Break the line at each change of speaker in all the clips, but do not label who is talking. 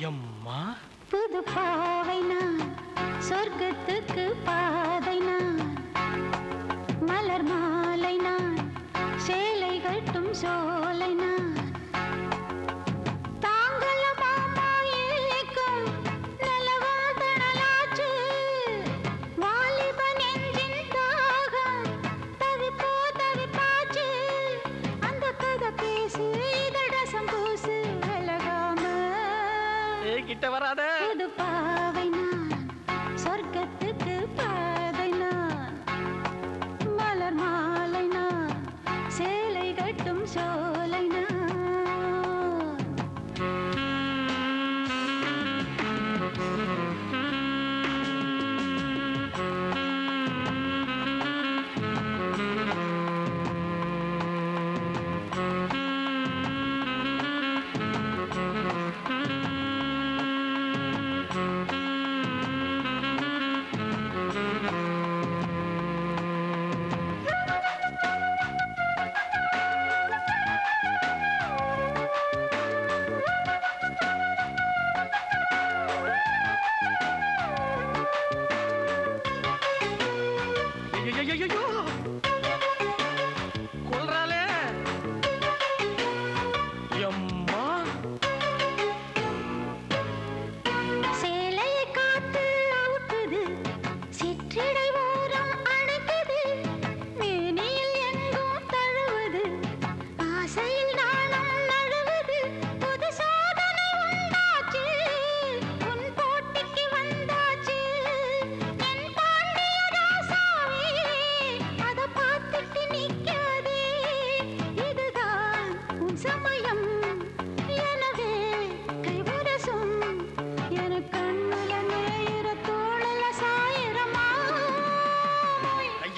எம்மா?
புது பாவை நான் சொர்க்கத்துக்கு பாத
கிட்ட வராத.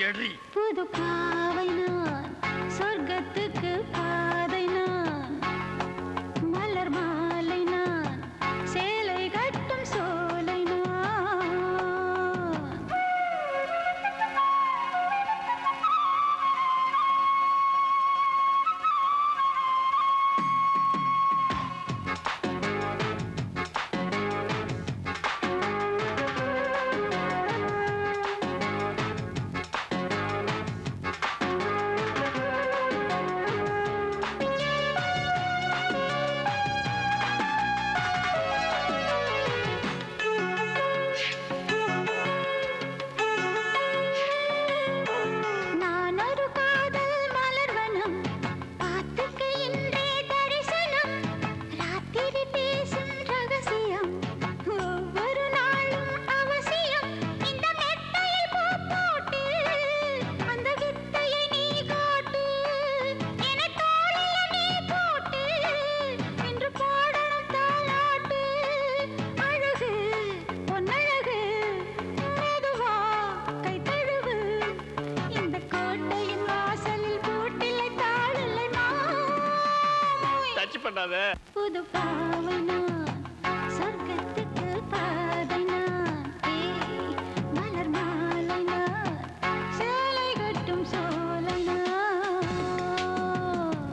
தேடி. புது Barnabé. Tudo.